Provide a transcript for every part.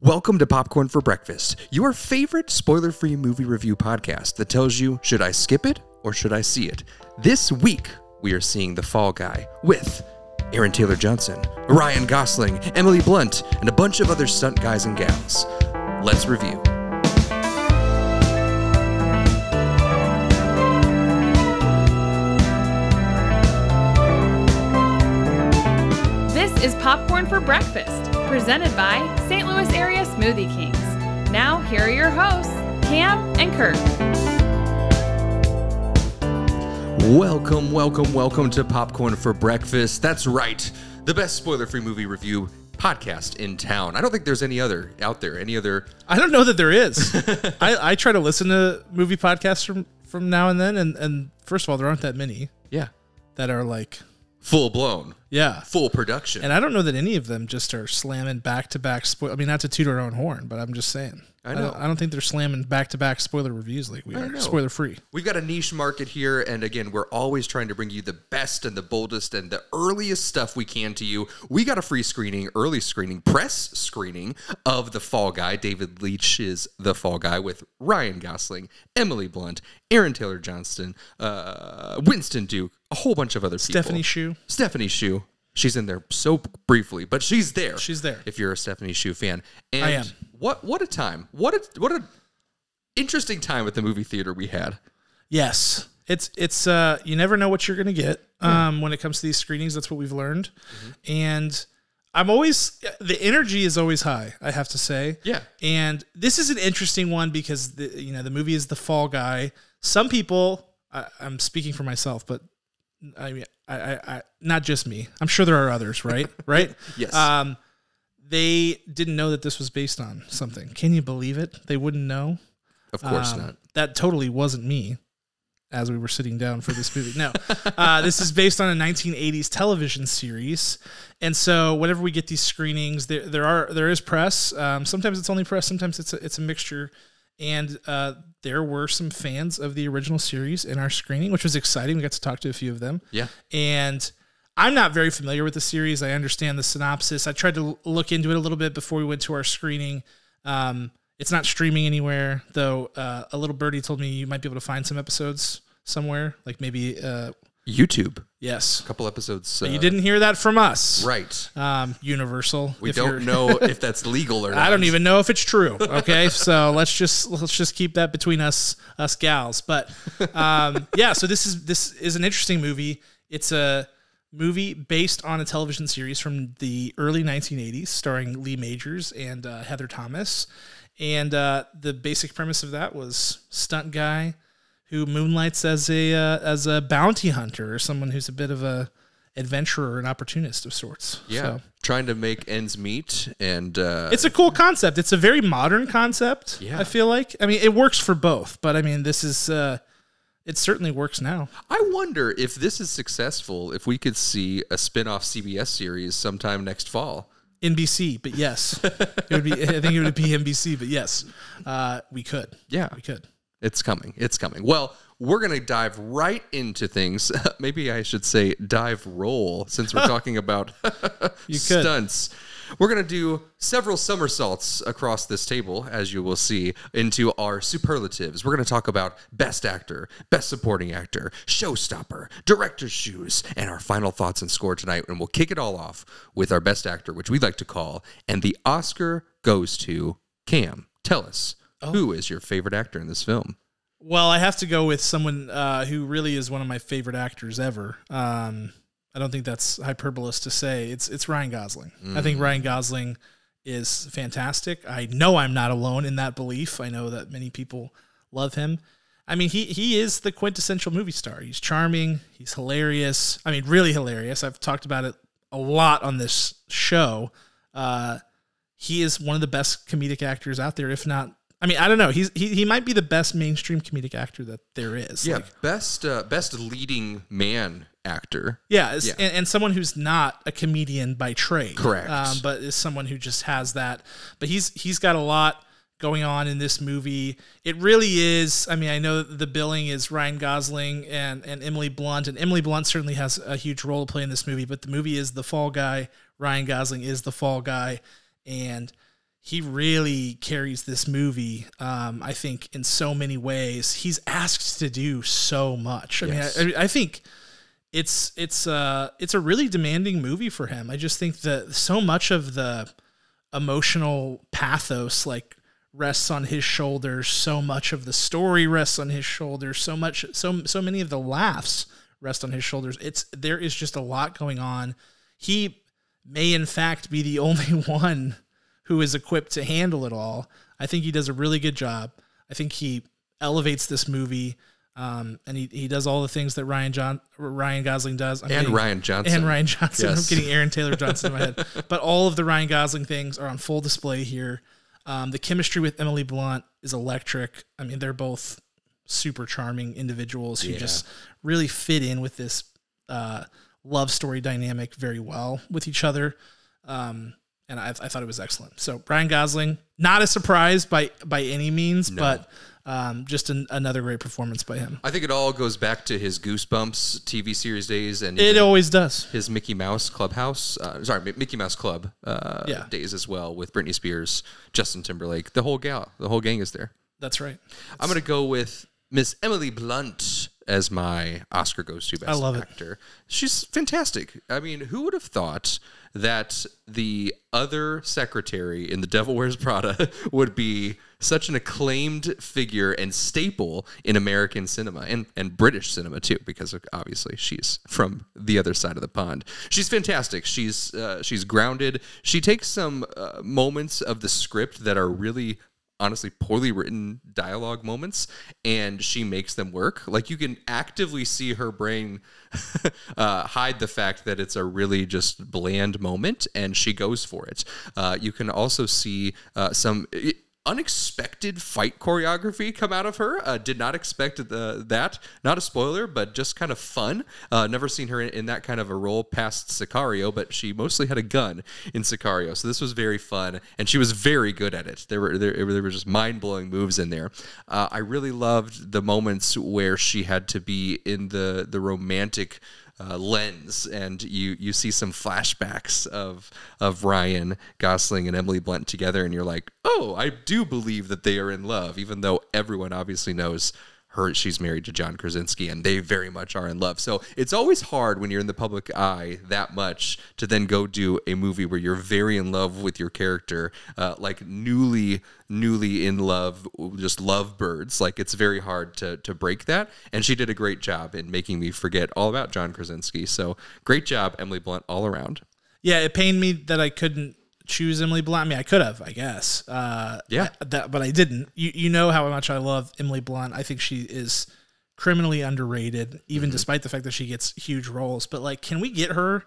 Welcome to Popcorn for Breakfast, your favorite spoiler free movie review podcast that tells you should I skip it or should I see it. This week, we are seeing The Fall Guy with Aaron Taylor Johnson, Ryan Gosling, Emily Blunt, and a bunch of other stunt guys and gals. Let's review. This is Popcorn for Breakfast, presented by St. Louis Area Smoothie Kings. Now, here are your hosts, Cam and Kurt. Welcome, welcome, welcome to Popcorn for Breakfast. That's right, the best spoiler free movie review podcast in town. I don't think there's any other out there, any other. I don't know that there is. I, I try to listen to movie podcasts from from now and then, and and first of all, there aren't that many Yeah. that are like, Full blown, yeah. full production. And I don't know that any of them just are slamming back to back. Spoil. I mean, not to toot our own horn, but I'm just saying. I don't, know. I don't think they're slamming back to back spoiler reviews like we I are. know. Spoiler free. We've got a niche market here, and again, we're always trying to bring you the best and the boldest and the earliest stuff we can to you. We got a free screening, early screening, press screening of The Fall Guy, David Leitch's The Fall Guy, with Ryan Gosling, Emily Blunt, Aaron Taylor Johnson, uh, Winston Duke, a whole bunch of other people. Stephanie Hsu. Stephanie Hsu. She's in there so briefly, but she's there. She's there. If you're a Stephanie Hsu fan, and I am. What what a time! What a what a interesting time at the movie theater we had. Yes. It's it's uh you never know what you're gonna get um when it comes to these screenings. That's what we've learned, Mm-hmm. and I'm always the energy is always high. I have to say. Yeah. And this is an interesting one because the you know the movie is the Fall Guy. Some people, I, I'm speaking for myself, but I mean, I, I, I, not just me. I'm sure there are others, right? right? Yes. Um, they didn't know that this was based on something. Can you believe it? They wouldn't know. Of course Um, not. That totally wasn't me as we were sitting down for this movie. No, uh, this is based on a 1980s television series, and so whenever we get these screenings, there there are there is press. Um, sometimes it's only press, sometimes it's a, it's a mixture. And uh, there were some fans of the original series in our screening, which was exciting. We got to talk to a few of them. Yeah. And I'm not very familiar with the series. I understand the synopsis. I tried to look into it a little bit before we went to our screening. Um, it's not streaming anywhere, though. Uh, a little birdie told me you might be able to find some episodes somewhere, like maybe uh, YouTube. Yes. A couple episodes. Uh, you didn't hear that from us, Right. Um, Universal. We don't know if that's legal or not. I don't even know if it's true. Okay, so let's just let's just keep that between us us gals. But um, yeah, so this is this is an interesting movie. It's a movie based on a television series from the early 1980s, starring Lee Majors and uh, Heather Thomas. And uh, the basic premise of that was stunt guy who moonlights as a uh, as a bounty hunter or someone who's a bit of a adventurer, an opportunist of sorts. Yeah. So. Trying to make ends meet and uh, It's a cool concept. It's a very modern concept. Yeah. I feel like. I mean, it works for both, but I mean, this is uh, it certainly works now. I wonder if this is successful, if we could see a spin-off CBS series sometime next fall. NBC, but yes, it would be. I think it would be NBC, but yes, uh, we could. Yeah. We could. It's coming. It's coming. Well, we're going to dive right into things. Maybe I should say dive roll since we're talking about stunts. We're going to do several somersaults across this table, as you will see, into our superlatives. We're going to talk about best actor, best supporting actor, showstopper, director's shoes, and our final thoughts and score tonight. And we'll kick it all off with our best actor, which we'd like to call, and the Oscar goes to Cam. Tell us, who is your favorite actor in this film? Well, I have to go with someone uh, who really is one of my favorite actors ever. Um, I don't think that's hyperbolous to say. It's it's Ryan Gosling. I think Ryan Gosling is fantastic. I know I'm not alone in that belief. I know that many people love him. I mean, he he is the quintessential movie star. He's charming. He's hilarious. I mean, really hilarious. I've talked about it a lot on this show. Uh, he is one of the best comedic actors out there, if not. I mean, I don't know. He's he, he might be the best mainstream comedic actor that there is. Yeah, Like, best uh, best leading man actor. yeah, Yeah. And, and someone who's not a comedian by trade, Correct. Um, but is someone who just has that. But he's he's got a lot going on in this movie. It really is. I mean, I know the billing is Ryan Gosling and and Emily Blunt, and Emily Blunt certainly has a huge role to play in this movie. But the movie is The Fall Guy. Ryan Gosling is the Fall Guy, and he really carries this movie. Um, I think in so many ways, he's asked to do so much. I Yes. mean, I, I think it's it's uh it's a really demanding movie for him. I just think that so much of the emotional pathos like rests on his shoulders. So much of the story rests on his shoulders. So much, so so many of the laughs rest on his shoulders. It's there is just a lot going on. He may in fact be the only one who is equipped to handle it all. I think he does a really good job. I think he elevates this movie. Um, and he, he does all the things that Ryan John Ryan Gosling does. I'm And getting- Ryan Johnson. and Ryan Johnson. Yes. I'm getting Aaron Taylor Johnson in my head. But all of the Ryan Gosling things are on full display here. Um, the chemistry with Emily Blunt is electric. I mean, they're both super charming individuals who Yeah. just really fit in with this uh, love story dynamic very well with each other. Um, and I, I thought it was excellent. So Ryan Gosling, not a surprise by by any means, but um, just an, another great performance by him. I think it all goes back to his Goosebumps TV series days and It always does. his Mickey Mouse Clubhouse. Uh, sorry, Mickey Mouse Club uh, Yeah. days as well with Britney Spears, Justin Timberlake. The whole gal, the whole gang is there. That's right. I'm gonna go with Miss Emily Blunt as my Oscar goes to best I love it. actor. She's fantastic. I mean, who would have thought that the other secretary in The Devil Wears Prada would be such an acclaimed figure and staple in American cinema and, and British cinema too, because obviously she's from the other side of the pond. She's fantastic. She's uh, she's grounded. She takes some uh, moments of the script that are really honestly poorly written dialogue moments and she makes them work. Like you can actively see her brain uh, hide the fact that it's a really just bland moment and she goes for it. Uh, you can also see uh, some unexpected fight choreography come out of her. Uh, did not expect the, that. Not a spoiler but just kind of fun. Uh, never seen her in, in that kind of a role past sicario but she mostly had a gun in sicario. So this was very fun and she was very good at it. There were there, there were just mind-blowing moves in there. Uh, i really loved the moments where she had to be in the the romantic uh, lens, and you you see some flashbacks of of Ryan Gosling and Emily Blunt together, and you're like, oh, I do believe that they are in love, even though everyone obviously knows her she's married to John Krasinski, and they very much are in love. So it's always hard when you're in the public eye that much to then go do a movie where you're very in love with your character, uh, like newly newly in love, just lovebirds. Like it's very hard to to break that. And she did a great job in making me forget all about John Krasinski. So great job, Emily Blunt, all around. Yeah, it pained me that I couldn't choose Emily Blunt. I mean, I could have, I guess. Uh, Yeah. that, but I didn't. You you know how much I love Emily Blunt. I think she is criminally underrated, even despite the fact that she gets huge roles. But like, can we get her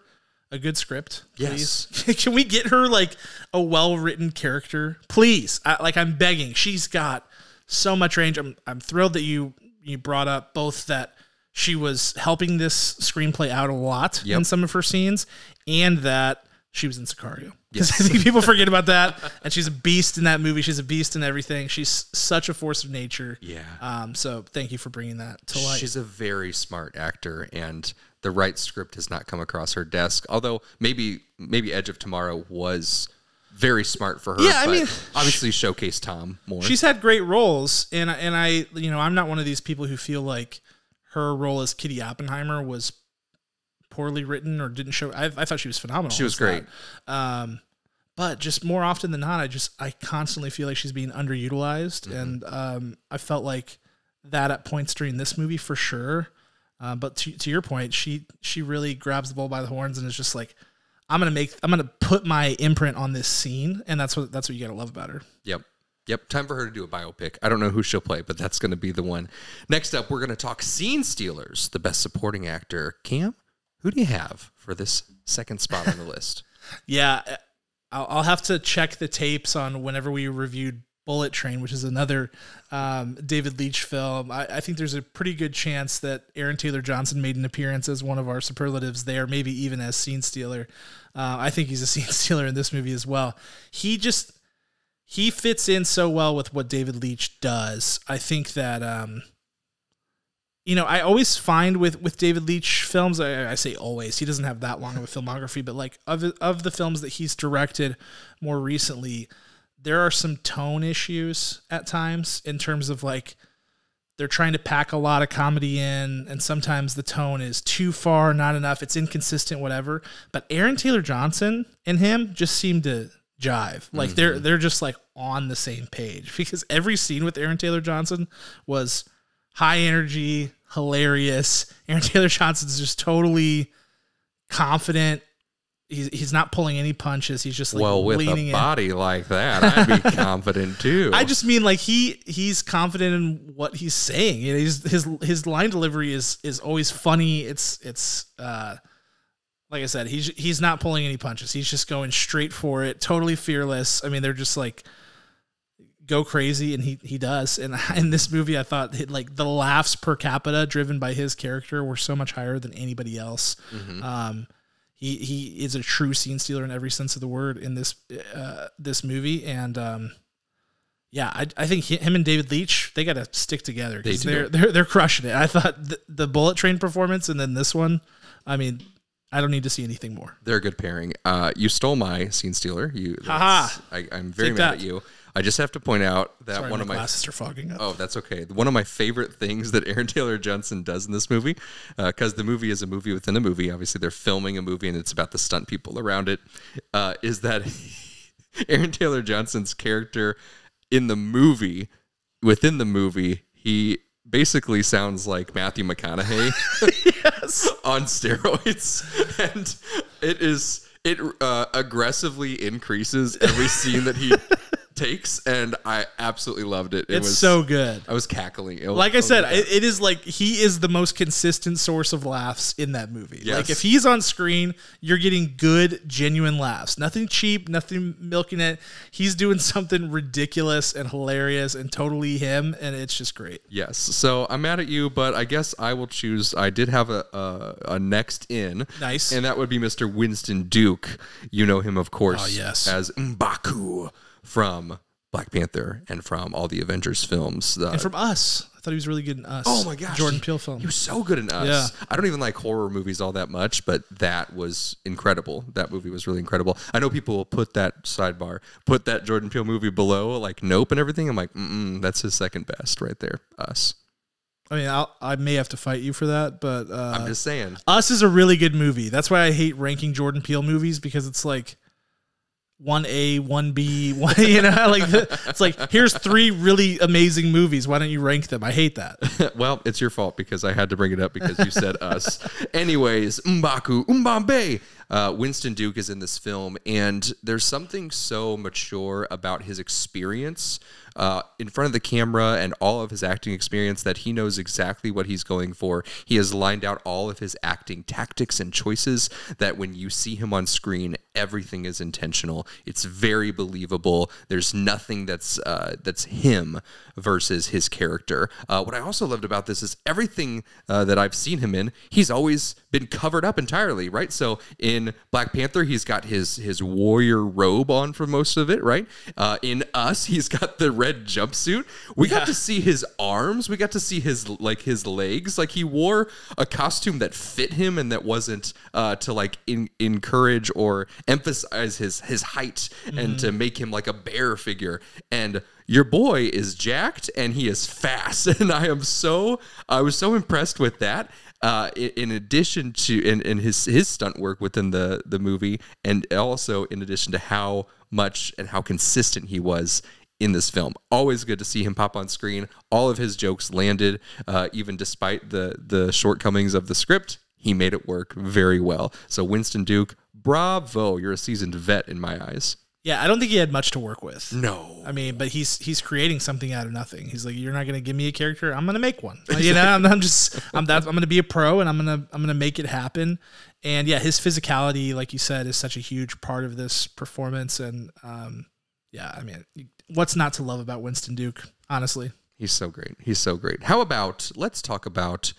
a good script? Yes. Please? can we get her like a well written character, please? I, like, I'm begging. She's got so much range. I'm I'm thrilled that you you brought up both that she was helping this screenplay out a lot Yep. in some of her scenes, and that she was in Sicario. Yes. I think people forget about that. And she's a beast in that movie. She's a beast in everything. She's such a force of nature. Yeah. Um. So thank you for bringing that to light. She's a very smart actor, and the right script has not come across her desk. Although maybe maybe Edge of Tomorrow was very smart for her. Yeah, I mean, obviously showcase Tom more. She's had great roles, and and I, you know, I'm not one of these people who feel like her role as Kitty Oppenheimer was poorly written or didn't show. I, I thought she was phenomenal. She was that. great. Um, but just more often than not, I just I constantly feel like she's being underutilized, Mm-hmm. and um, I felt like that at points during this movie for sure. Uh, but to, to your point, she she really grabs the bull by the horns and is just like, I'm gonna make I'm gonna put my imprint on this scene, and that's what that's what you gotta love about her. Yep. Yep. Time for her to do a biopic. I don't know who she'll play, but that's going to be the one. Next up, we're going to talk Scene Stealers, the best supporting actor. Cam, who do you have for this second spot on the list? Yeah, uh, I'll, I'll have to check the tapes on whenever we reviewed Bullet Train, which is another um, David Leitch film. I, I think there's a pretty good chance that Aaron Taylor Johnson made an appearance as one of our superlatives there, maybe even as scene stealer. Uh, I think he's a scene stealer in this movie as well. He just he fits in so well with what David Leitch does. I think that um, you know, I always find with with David Leitch films, I, I say always, he doesn't have that long of a filmography, but like of of the films that he's directed more recently, there are some tone issues at times in terms of like they're trying to pack a lot of comedy in and sometimes the tone is too far not enough it's inconsistent whatever. But aaron taylor johnson and him just seem to jive. Like they're mm-hmm. they're just like on the same page because every scene with aaron taylor johnson was high energy hilarious aaron taylor johnson's just totally confident he's, he's not pulling any punches he's just like well, with leaning a in. body like that, I'd be confident too. I just mean like he he's confident in what he's saying. You know, he's, his his line delivery is is always funny. It's it's uh like I said, he's he's not pulling any punches. He's just going straight for it, totally fearless. I mean, they're just like go crazy, and he he does. And in this movie, I thought that, like the laughs per capita driven by his character were so much higher than anybody else. Um, he he is a true scene stealer in every sense of the word in this uh, this movie, and um, yeah, I, I think he, him and David Leitch they got to stick together They because do. they're they're they're crushing it. I thought the, the Bullet Train performance and then this one, I mean, I don't need to see anything more. They're a good pairing. Uh, you stole my scene stealer. You, Ha-ha. I, I'm very Take mad that. at you. I just have to point out that Sorry, one my of my glasses are fogging up. Oh, that's okay. One of my favorite things that Aaron Taylor Johnson does in this movie, because the movie is a movie within a movie. Obviously, they're filming a movie and it's about the stunt people around it. Uh, is that Aaron Taylor Johnson's character in the movie, within the movie, he basically sounds like Matthew McConaughey yes. on steroids, and it is it uh, aggressively increases every scene that he takes, and I absolutely loved it. It It's was so good. I was cackling. It was- Like I said, it, it is like he is the most consistent source of laughs in that movie. Like if he's on screen, you're getting good, genuine laughs. Nothing cheap, nothing milking it. He's doing something ridiculous and hilarious and totally him, and it's just great. Yes. So I'm mad at you, but I guess I will choose. I did have a a, a next in. Nice. And that would be Mr. Winston Duke. You know him, of course, Oh, yes. as M'Baku from Black Panther and from all the Avengers films. Uh, And from Us, I thought he was really good in Us. Oh my gosh, Jordan Peele film. He was so good in Us. Yeah. I don't even like horror movies all that much, but that was incredible. That movie was really incredible. I know people will put that sidebar, put that Jordan Peele movie below, like Nope and everything. I'm like, mm that's his second best right there. Us. I mean, I'll, I may have to fight you for that, but uh, I'm just saying. Us is a really good movie. That's why I hate ranking Jordan Peele movies because it's like one A, one B, one. You know, like the, it's like here's three really amazing movies. Why don't you rank them? I hate that. well, it's your fault because I had to bring it up because you said us. Anyways, M'Baku, Umbambe. Uh, Winston Duke is in this film, and there's something so mature about his experience uh, in front of the camera and all of his acting experience that he knows exactly what he's going for. He has lined out all of his acting tactics and choices that when you see him on screen, everything is intentional. It's very believable. There's nothing that's uh, that's him versus his character. Uh, what I also loved about this is everything uh, that I've seen him in, he's always been covered up entirely, right? So in Black Panther, he's got his his warrior robe on for most of it, right? Uh, in Us, he's got the red jumpsuit. We got to see his arms. We got to see his like his legs. Like he wore a costume that fit him and that wasn't uh, to like in, encourage or emphasize his his height and to make him like a bear figure. And your boy is jacked and he is fast, and I am so I was so impressed with that. Uh, in, in addition to in, in his his stunt work within the the movie, and also in addition to how much and how consistent he was in this film. Always good to see him pop on screen. All of his jokes landed, uh, even despite the the shortcomings of the script. He made it work very well. So Winston Duke, bravo! You're a seasoned vet in my eyes. Yeah, I don't think he had much to work with. No, I mean, but he's he's creating something out of nothing. He's like, you're not going to give me a character. I'm going to make one. You know, I'm, I'm just I'm that I'm going to be a pro and I'm going to I'm going to make it happen. And yeah, his physicality, like you said, is such a huge part of this performance. And um, yeah, I mean, what's not to love about Winston Duke? Honestly, He's so great. He's so great. How about let's talk about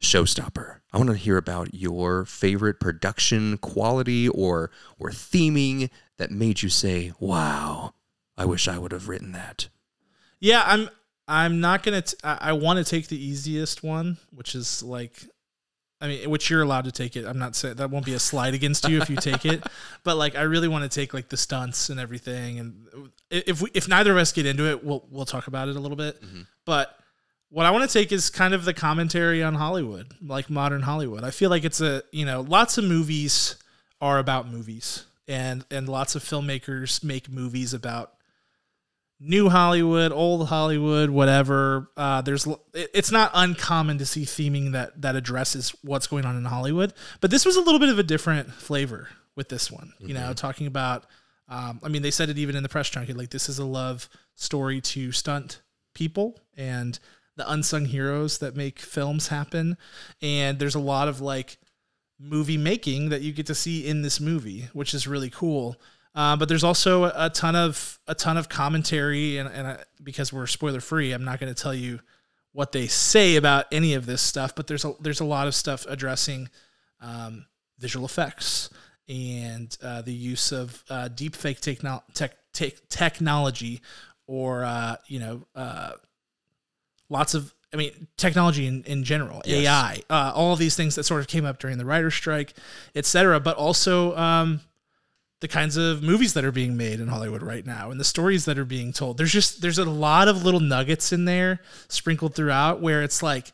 Showstopper. I want to hear about your favorite production quality or or theming that made you say, "Wow, I wish I would have written that." yeah, I'm I'm not gonna. I want to take the easiest one, which is like, I mean, which you're allowed to take it. I'm not saying that won't be a slide against you if you take it, but like I really want to take like the stunts and everything. And if we, if neither of us get into it, we'll we'll talk about it a little bit. But what I want to take is kind of the commentary on Hollywood, like modern Hollywood. I feel like it's a you know lots of movies are about movies, and and lots of filmmakers make movies about new Hollywood, old Hollywood, whatever. Uh, there's it- it's not uncommon to see theming that that addresses what's going on in Hollywood, but this was a little bit of a different flavor with this one. You know, talking about. Um, I mean, they said it even in the press junket. Like this is a love story to stunt people and the unsung heroes that make films happen. And there's a lot of like movie making that you get to see in this movie, which is really cool. Uh, but there's also a, ton of a ton of commentary, and, and I, because we're spoiler free, I'm not going to tell you what they say about any of this stuff. But there's a there's a lot of stuff addressing um, visual effects and uh, the use of uh, deep fake techno- tech, tech, technology, or uh, you know, uh, lots of I mean, technology in, in general, Yes. AI, uh, all of these things that sort of came up during the writer's strike, et cetera, but also um, the kinds of movies that are being made in Hollywood right now and the stories that are being told. There's just there's a lot of little nuggets in there sprinkled throughout where it's like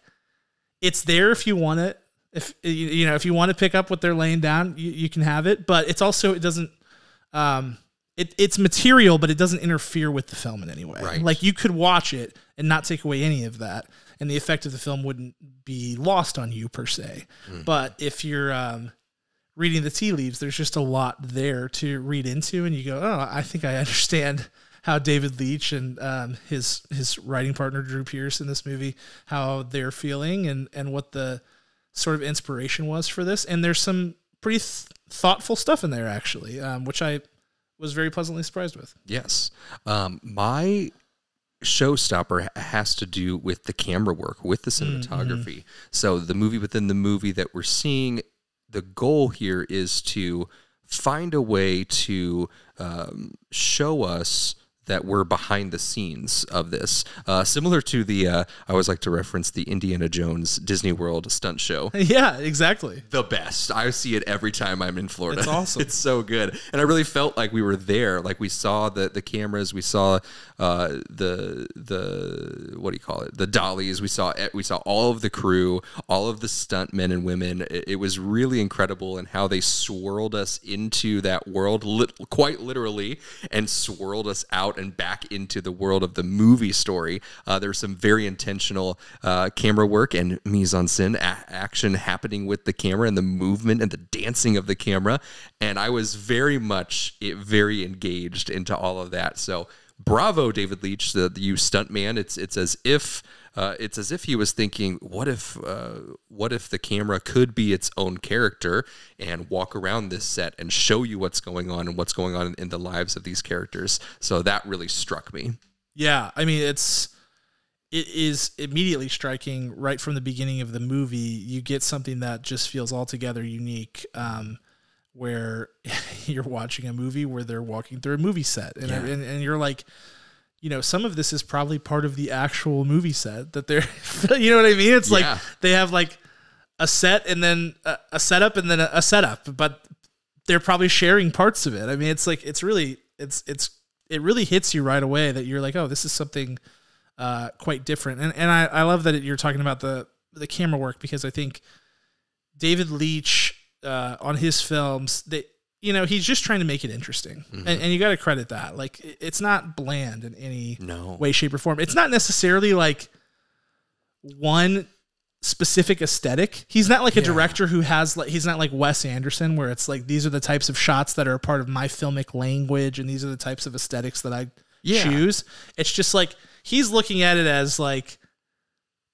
it's there if you want it. If you- you know if you want to pick up what they're laying down, you, you can have it. But it's also it doesn't um it, it's material, but it doesn't interfere with the film in any way. Right. Like you could watch it and not take away any of that, and the effect of the film wouldn't be lost on you per se. But if you're um, reading the tea leaves, there's just a lot there to read into, and you go, "Oh, I think I understand how David Leitch and um, his his writing partner Drew Pearce in this movie how they're feeling, and and what the sort of inspiration was for this." And there's some pretty th- thoughtful stuff in there actually, um, which I was very pleasantly surprised with. Yes. Um, my showstopper ha- has to do with the camera work, with the cinematography. So the movie within the movie that we're seeing, the goal here is to find a way to um, show us that we're behind the scenes of this. Uh, similar to the, uh, I always like to reference the Indiana Jones Disney World stunt show yeah, exactly. the best. I see it every time I'm in Florida. It's awesome. it's so good, and I really felt like we were there. Like we saw the the cameras, we saw uh, the the what do you call it? The dollies. We saw we saw all of the crew, all of the stunt men and women. It, it was really incredible, and how they swirled us into that world, lit, quite literally, and swirled us out and back into the world of the movie story. Uh, there was some very intentional uh, camera work and mise en scène action happening with the camera and the movement and the dancing of the camera. And I was very much eh, very engaged into all of that. So bravo, David Leitch, the, the you stunt man. It's it's as if uh, it's as if he was thinking, what if uh, what if the camera could be its own character and walk around this set and show you what's going on and what's going on in, the lives of these characters. So that really struck me. Yeah, I mean it's it is immediately striking right from the beginning of the movie. You get something that just feels altogether unique. Um, where you're watching a movie where they're walking through a movie set, and, Yeah. and and you're like, you know, some of this is probably part of the actual movie set that they're, you know what I mean? It's like Yeah. they have like a set and then a, a setup and then a, a setup, but they're probably sharing parts of it. I mean, it's like it's really it's it's it really hits you right away that you're like, oh, this is something uh, quite different. And and I, I love that you're talking about the the camera work because I think David Leitch uh, on his films that you know he's just trying to make it interesting, and, mm-hmm. and you got to credit that. Like it's not bland in any No. way, shape, or form. It's not necessarily like one specific aesthetic. He's not like a director who has like he's not like Wes Anderson where it's like these are the types of shots that are a part of my filmic language and these are the types of aesthetics that I Yeah. choose. It's just like he's looking at it as like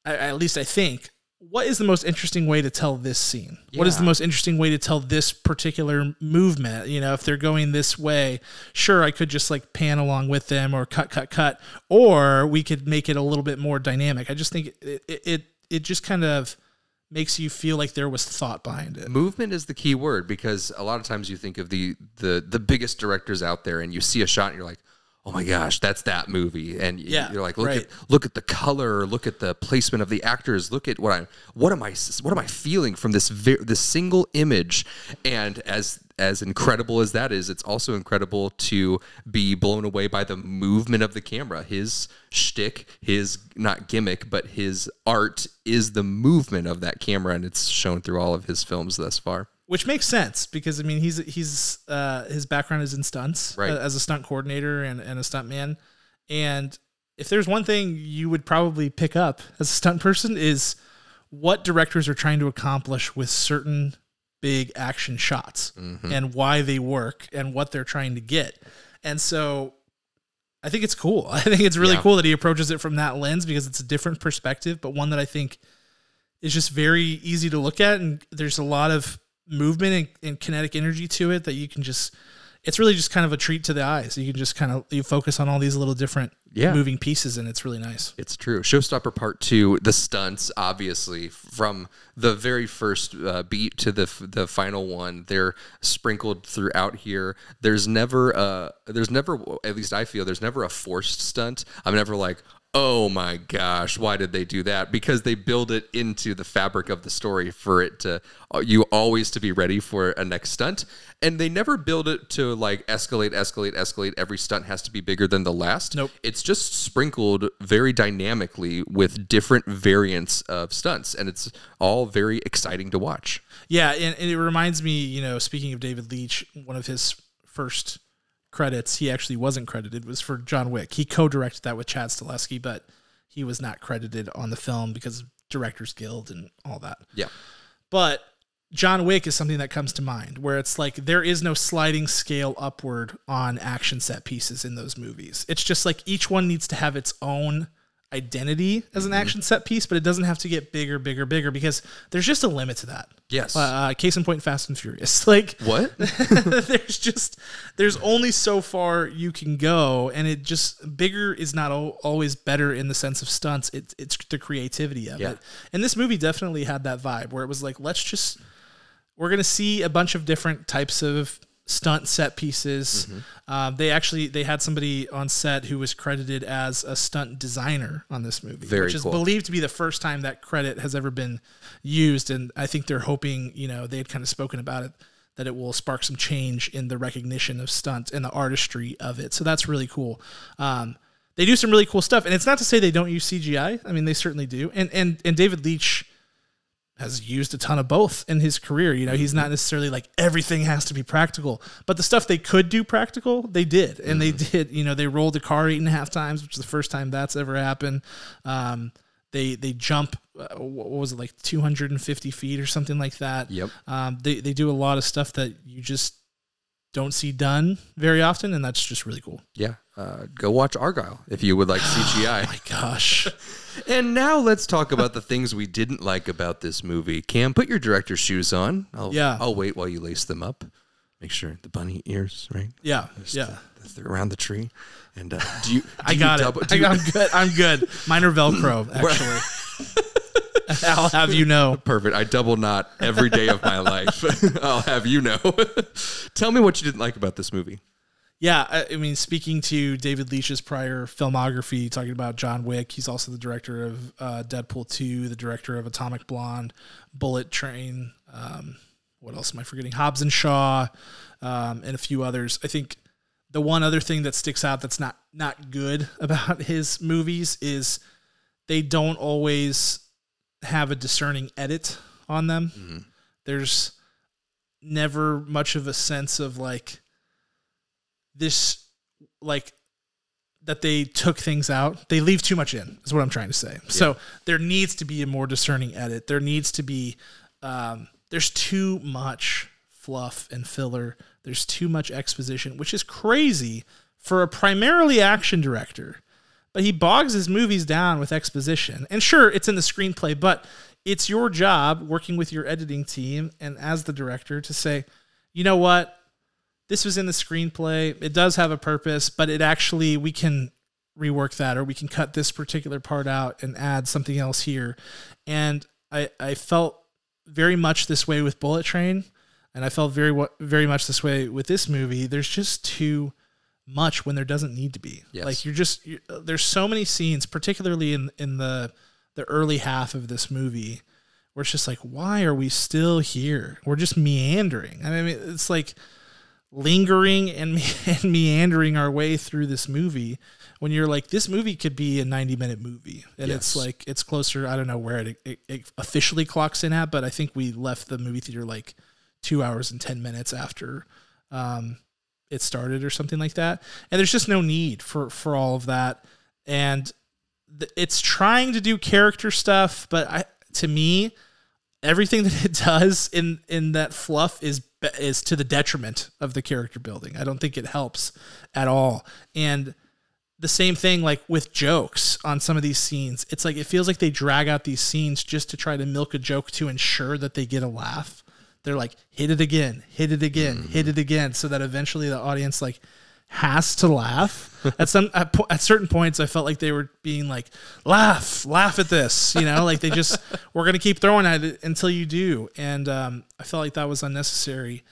at least I think what is the most interesting way to tell this scene? What is the most interesting way to tell this particular movement? You know, if they're going this way, sure, I could just like pan along with them or cut, cut, cut, or we could make it a little bit more dynamic. I just think it, it, it, it just kind of makes you feel like there was thought behind it. Movement is the key word because a lot of times you think of the the the biggest directors out there and you see a shot and you're like, oh my gosh, that's that movie. And Yeah, you're like, look right. at look at the color, look at the placement of the actors, look at what I'm what am I what am I feeling from this this single image. And as as incredible as that is, it's also incredible to be blown away by the movement of the camera. His shtick, his not gimmick, but his art is the movement of that camera, and it's shown through all of his films thus far. Which makes sense because I mean he's he's uh, his background is in stunts Right. uh, as a stunt coordinator and, and a stunt man, and if there's one thing you would probably pick up as a stunt person is what directors are trying to accomplish with certain big action shots and why they work and what they're trying to get, and so. I think it's cool. I think it's really Yeah. cool that he approaches it from that lens because it's a different perspective, but one that I think is just very easy to look at and there's a lot of movement and, and kinetic energy to it that you can just it's really just kind of a treat to the eyes you can just kind of you focus on all these little different Yeah. moving pieces and it's really nice It's true. Showstopper Part Two, the stunts, obviously, from the very first uh, beat to the f- the final one, they're sprinkled throughout here. There's never a, there's never, at least I feel, there's never a forced stunt. I'm never like, oh my gosh, why did they do that? Because they build it into the fabric of the story for it to, uh, you always to be ready for a next stunt. And they never build it to like escalate, escalate, escalate. Every stunt has to be bigger than the last. Nope. It's just sprinkled very dynamically with different variants of stunts, and it's all very exciting to watch. yeah and, and it reminds me you know speaking of David Leitch one of his first credits he actually wasn't credited It was for john wick he co-directed that with chad Stahelski, but he was not credited on the film because of directors guild and all that Yeah. But John Wick is something that comes to mind where it's like there is no sliding scale upward on action set pieces in those movies. It's just like each one needs to have its own identity as Mm-hmm. an action set piece, but it doesn't have to get bigger, bigger, bigger because there's just a limit to that. Yes. Uh, case in point, Fast and Furious. Like what? there's just there's only so far you can go, and it just bigger is not al- always better in the sense of stunts. It's it's the creativity of Yeah. it, and this movie definitely had that vibe where it was like, let's just we're gonna see a bunch of different types of stunt set pieces. Mm-hmm. Um, they actually they had somebody on set who was credited as a stunt designer on this movie, Very which is cool. believed to be the first time that credit has ever been used. And I think they're hoping, you know, they had kind of spoken about it that it will spark some change in the recognition of stunt and the artistry of it. So that's really cool. Um, they do some really cool stuff, and it's not to say they don't use CGI. I mean, they certainly do. And and and David Leitch has used a ton of both in his career. You know, he's not necessarily like everything has to be practical, but the stuff they could do practical, they did, and they did. You know, they rolled a car eight and a half times, which is the first time that's ever happened. Um, they they jump, uh, what was it like, two hundred and fifty feet or something like that. Yep. Um, they they do a lot of stuff that you just don't see done very often, and that's just really cool. Yeah. Uh, go watch Argylle if you would like CGI. My gosh. and now let's talk about the things we didn't like about this movie. Cam, put your director's shoes on. I'll, Yeah. I'll wait while you lace them up. Make sure the bunny ears, right? Yeah, yeah. They're around the tree. And uh, do you? Do I you got double- it. I you- I'm good. I'm good. Mine are Velcro, actually. I'll have you know. Perfect. I double knot every day of my life. I'll have you know. Tell me what you didn't like about this movie. Yeah, I, I mean, speaking to David Leitch's prior filmography, talking about John Wick, he's also the director of uh, Deadpool 2, the director of Atomic Blonde, Bullet Train. Um, what else am I forgetting? Hobbs and Shaw, um, and a few others. I think the one other thing that sticks out that's not not good about his movies is they don't always have a discerning edit on them. There's never much of a sense of like this like that they took things out. They leave too much in, is what I'm trying to say. So there needs to be a more discerning edit. There needs to be um, there's too much fluff and filler. There's too much exposition, which is crazy for a primarily action director. But he bogs his movies down with exposition. And sure, it's in the screenplay, but it's your job working with your editing team and as the director to say, you know what? This was in the screenplay. It does have a purpose, but it actually we can rework that or we can cut this particular part out and add something else here. And I I felt very much this way with Bullet Train, and I felt very very much this way with this movie. There's just too much when there doesn't need to be. Yes. Like you're just you're, uh, there's so many scenes, particularly in in the the early half of this movie, where it's just like, why are we still here? We're just meandering. I mean, it's like lingering and, me- and meandering our way through this movie when you're like this movie could be a 90 minute movie. And it's like it's closer i don't know where it, it, it officially clocks in at but i think we left the movie theater like two hours and 10 minutes after um, it started or something like that. And there's just no need for for all of that. And th- it's trying to do character stuff but i to me everything that it does in in that fluff is is to the detriment of the character building. I don't think it helps at all. And the same thing like with jokes on some of these scenes. It's like it feels like they drag out these scenes just to try to milk a joke to ensure that they get a laugh. They're like hit it again, hit it again, mm-hmm. hit it again so that eventually the audience like has to laugh. at some at, po- at certain points I felt like they were being like laugh, laugh at this, you know, like they just we're going to keep throwing at it until you do. And um I felt like that was unnecessary.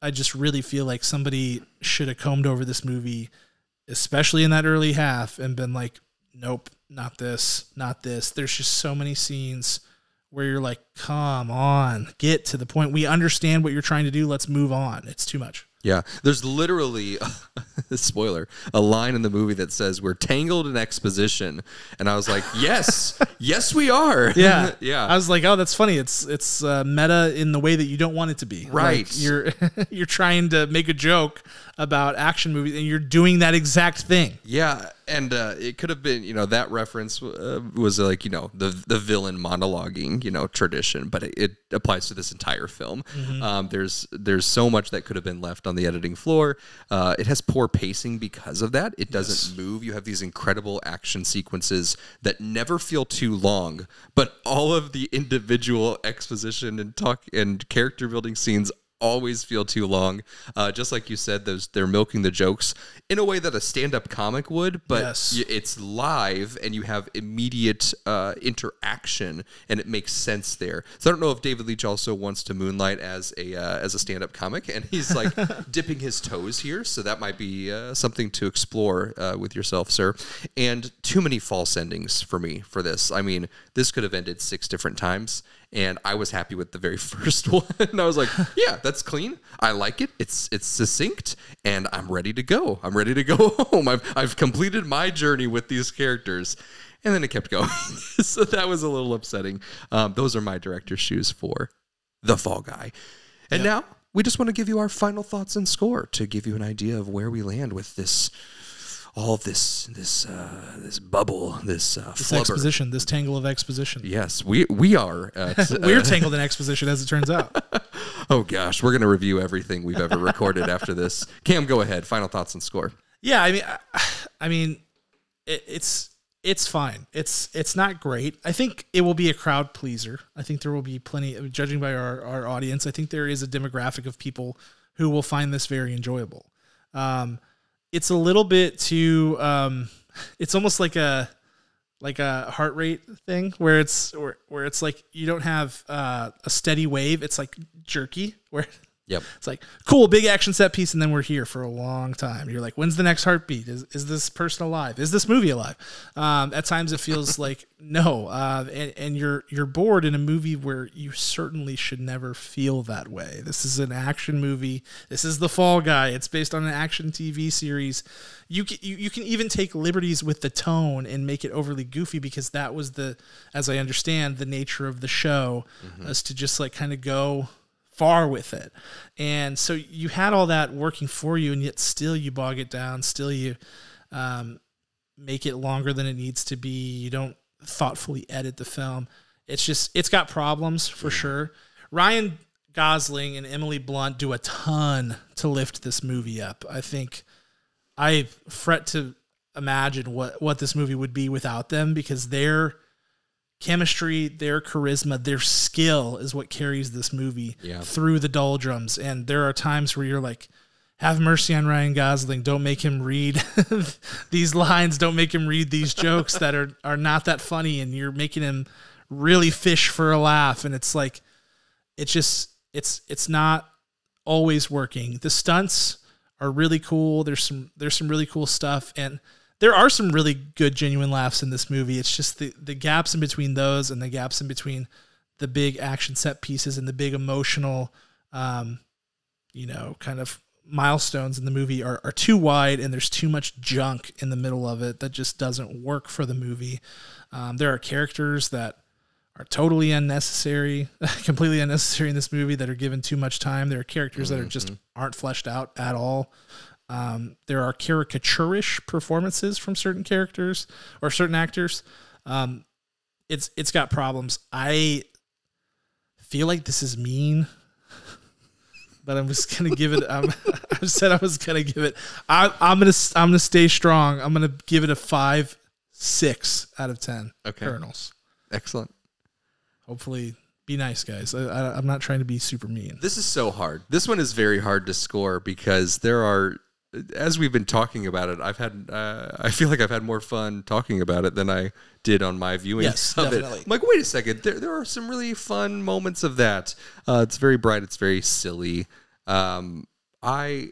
I just really feel like somebody should have combed over this movie, especially in that early half, and been like, nope, not this, not this. There's just so many scenes where you're like, come on, get to the point. We understand what you're trying to do. Let's move on. It's too much. Yeah, there's literally a, spoiler a line in the movie that says we're tangled in exposition, and I was like, yes, yes, we are. Yeah, yeah. I was like, oh, that's funny. It's it's uh, meta in the way that you don't want it to be. Like, Right. you're you're trying to make a joke about action movies, and you're doing that exact thing. Yeah, and uh, it could have been, you know, that reference uh, was like, you know, the the villain monologuing, you know, tradition, but it, it applies to this entire film. Um, there's there's so much that could have been left on the editing floor. Uh, it has poor pacing because of that. It doesn't move. You have these incredible action sequences that never feel too long, but all of the individual exposition and talk and character building scenes always feel too long. Uh, just like you said, those they're milking the jokes in a way that a stand-up comic would, but Yes. y- it's live and you have immediate uh, interaction, and it makes sense there. So I don't know if David Leitch also wants to moonlight as a uh, as a stand-up comic, and he's like dipping his toes here. So that might be uh, something to explore uh, with yourself, sir. And too many false endings for me for this. I mean, this could have ended six different times and I was happy with the very first one. I was like, yeah, that's clean. I like it. It's it's succinct, and I'm ready to go. I'm ready to go home. I've I've completed my journey with these characters, and then it kept going. so that was a little upsetting. Um, those are my director's shoes for the Fall Guy, and now. We just want to give you our final thoughts and score to give you an idea of where we land with this, all of this, this, uh, this bubble, this, uh, This flubber. exposition, this tangle of exposition. Yes, we we are. At, We're tangled in exposition, as it turns out. Oh gosh, we're gonna review everything we've ever recorded after this. Cam, go ahead. Final thoughts and score. Yeah, I mean, I, I mean, it, it's it's fine. It's it's not great. I think it will be a crowd pleaser. I think there will be plenty. Judging by our our audience, I think there is a demographic of people who will find this very enjoyable. Um, it's a little bit too. Um, it's almost like a like a heart rate thing where it's where, where it's like you don't have uh, a steady wave. It's like jerky where Yep. it's like cool, big action set piece, and then we're here for a long time. You're like, when's the next heartbeat? Is is this person alive? Is this movie alive? Um, at times it feels like no, uh, and, and you're you're bored in a movie where you certainly should never feel that way. This is an action movie. This is the Fall Guy. It's based on an action TV series. You can you, you can even take liberties with the tone and make it overly goofy because that was the, as I understand, the nature of the show, is to just like kind of go far with it. And so you had all that working for you, and yet still you bog it down, still you um, make it longer than it needs to be. You don't thoughtfully edit the film. It's just, it's got problems for sure. Ryan Gosling and Emily Blunt do a ton to lift this movie up. I think I fret to imagine what, what this movie would be without them because they're chemistry, their charisma, their skill is what carries this movie Yeah. through the doldrums. And there are times where you're like, have mercy on Ryan Gosling. Don't make him read these lines. Don't make him read these jokes that are, are not that funny. And you're making him really fish for a laugh. And it's like, it's just, it's, it's not always working. The stunts are really cool. There's some there's some really cool stuff and there are some really good genuine laughs in this movie. It's just the the gaps in between those and the gaps in between the big action set pieces and the big emotional um you know, kind of milestones in the movie are, are too wide and there's too much junk in the middle of it that just doesn't work for the movie. Um, there are characters that are totally unnecessary, completely unnecessary in this movie that are given too much time. There are characters that are just aren't fleshed out at all. Um, there are caricaturish performances from certain characters or certain actors. Um, it's it's got problems. I feel like this is mean, but I'm just gonna give it. I'm, I said I was gonna give it. I, I'm gonna I'm gonna stay strong. I'm gonna give it a five six out of ten. Okay. Kernels. Excellent. Hopefully, be nice, guys. I, I, I'm not trying to be super mean. This is so hard. This one is very hard to score because there are, as we've been talking about it, I've had, uh, I feel like I've had more fun talking about it than I did on my viewing Yes, of definitely. it. I'm like, wait a second, there, there are some really fun moments of that. Uh, it's very bright. It's very silly. Um, I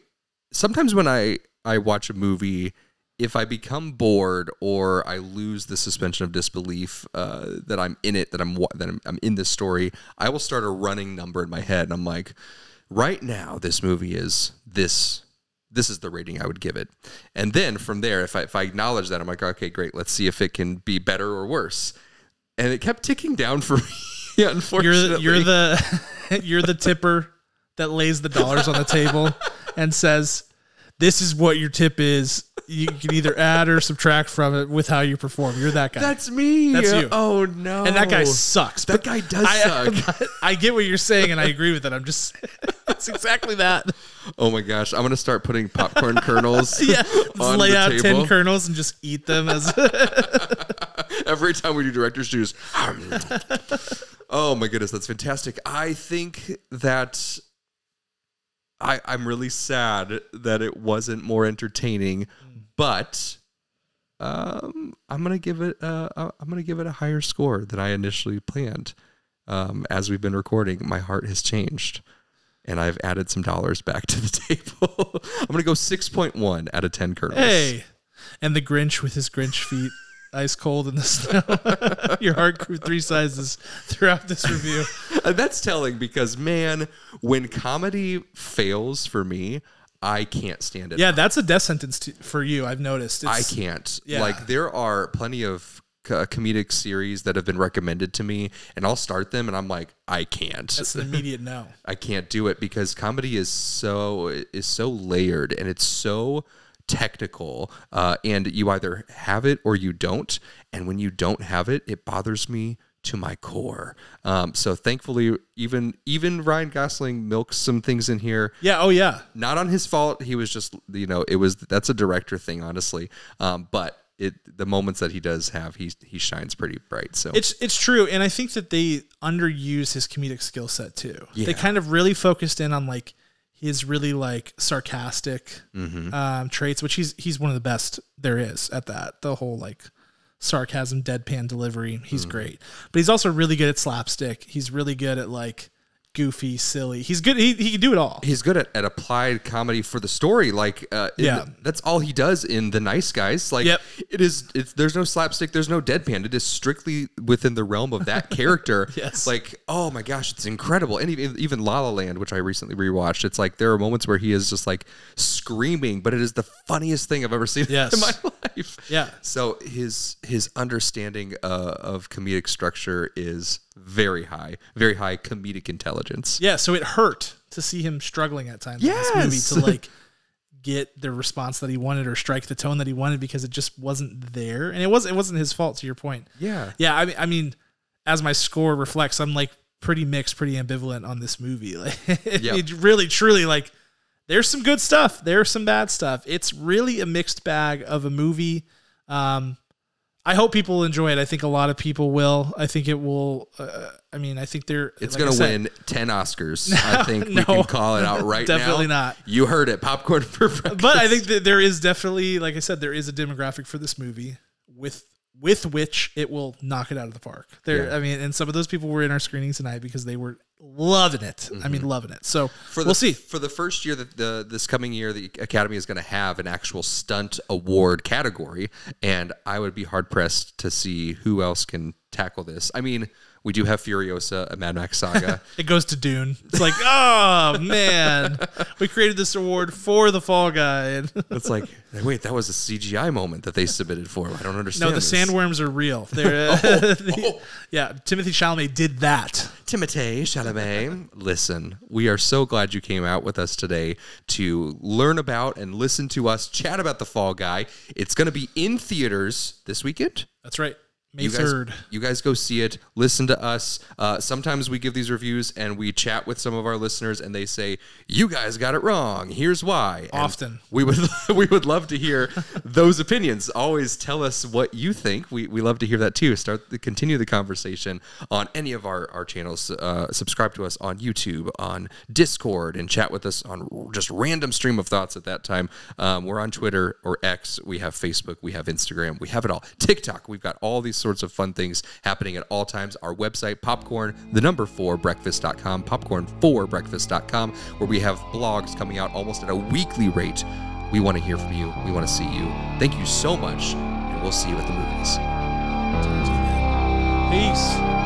sometimes when I I watch a movie. If I become bored or I lose the suspension of disbelief uh, that I'm in it, that I'm that I'm, I'm in this story, I will start a running number in my head, and I'm like, right now this movie is this this is the rating I would give it. And then from there, if I if I acknowledge that, I'm like, okay, great, let's see if it can be better or worse. And it kept ticking down for me. You're unfortunately, you're the you're the tipper that lays the dollars on the table and says, "This is what your tip is. You can either add or subtract from it with how you perform." You're that guy. that's me. That's you. Oh no, and that guy sucks. That guy does I, suck. I get what you're saying, and I agree with it. I'm just, it's exactly that. Oh my gosh, I'm gonna start putting popcorn kernels. Yeah, just on lay the out table. ten kernels and just eat them as. Every time we do director's shoes. oh my goodness, that's fantastic. I think that I I'm really sad that it wasn't more entertaining, but um I'm gonna give it uh I'm gonna give it a higher score than I initially planned. Um, as we've been recording, my heart has changed. And I've added some dollars back to the table. I'm gonna go 6.1 out of 10 kernels. hey, and the Grinch with his Grinch feet, ice cold in the snow. Your heart grew three sizes throughout this review. Uh, That's telling because man, when comedy fails for me, I can't stand it. Yeah, that's a death sentence to, for you. I've noticed. It's, I can't. Yeah. Like there are plenty of co- comedic series that have been recommended to me, and I'll start them, and I'm like, I can't. That's an immediate no. I can't do it because comedy is so is so layered and it's so technical, uh, and you either have it or you don't. And when you don't have it, it bothers me to my core. Um, so thankfully, even even Ryan Gosling milks some things in here Yeah. Oh yeah. not on his fault. He was just, you know, it was that's a director thing, honestly. Um, but it the moments that he does have, he he shines pretty bright. So It's it's true, and I think that they underuse his comedic skill set too. Yeah. They kind of really focused in on like his really like sarcastic Mm-hmm. um, traits, which he's he's one of the best there is at that. The whole like sarcasm, deadpan delivery, he's Mm-hmm. great. But he's also really good at slapstick. He's really good at like goofy, silly. He's good. He he can do it all. he's good at, at applied comedy for the story. Like, uh, Yeah. the- that's all he does in the Nice Guys. Like, Yep. it is. It's there's no slapstick. There's no deadpan. It is strictly within the realm of that character. Yes. Like, oh my gosh, it's incredible. And even even La La Land, which I recently rewatched, it's like there are moments where he is just like screaming, but it is the funniest thing I've ever seen Yes. in my life. Yeah. So his his understanding uh, of comedic structure is very high, very high comedic intelligence. Yeah, so it hurt to see him struggling at times in Yes. this movie to like get the response that he wanted or strike the tone that he wanted because it just wasn't there. And it was it wasn't his fault to your point. Yeah. Yeah, I mean I mean as my score reflects, I'm like pretty mixed, pretty ambivalent on this movie. Like Yep. it really truly like there's some good stuff, there's some bad stuff. It's really a mixed bag of a movie. Um I hope people enjoy it. I think a lot of people will. I think it will. Uh, I mean, I think they're. It's like gonna win ten Oscars. I think we can call it out right now. Definitely not. You heard it. Popcorn for breakfast. but I think that there is definitely, like I said, there is a demographic for this movie with with which it will knock it out of the park. There, Yeah. I mean, and some of those people were in our screening tonight because they were loving it. I mean, mm-hmm. loving it. So For the, we'll see. For the first year that the this coming year, the Academy is going to have an actual stunt award category, and I would be hard pressed to see who else can tackle this. I mean, we do have Furiosa, a Mad Max saga. It goes to Dune. It's like, oh man, we created this award for the Fall Guy. And it's like, wait, that was a CGI moment that they submitted for. I don't understand. no, the this. sandworms are real. They're, uh, the- yeah. Timothée Chalamet did that. Timothée Chalamet. Listen, we are so glad you came out with us today to learn about and listen to us chat about the Fall Guy. It's going to be in theaters this weekend. That's right. May You guys, third. you guys go see it. Listen to us. Uh, sometimes we give these reviews and we chat with some of our listeners, and they say, "You guys got it wrong. Here's why." And Often. we would we would love to hear those opinions. Always tell us what you think. We, we love to hear that too. Start the continue the conversation on any of our our channels. Uh, subscribe to us on YouTube, on Discord, and chat with us on just random stream of thoughts. At that time, um, we're on Twitter or X. We have Facebook. We have Instagram. We have it all. TikTok. We've got all these sorts of fun things happening at all times. Our website, popcorn, the number four breakfast.com, popcorn for breakfast.com, where we have blogs coming out almost at a weekly rate. We want to hear from you. We want to see you. Thank you so much, and we'll see you at the movies. Peace.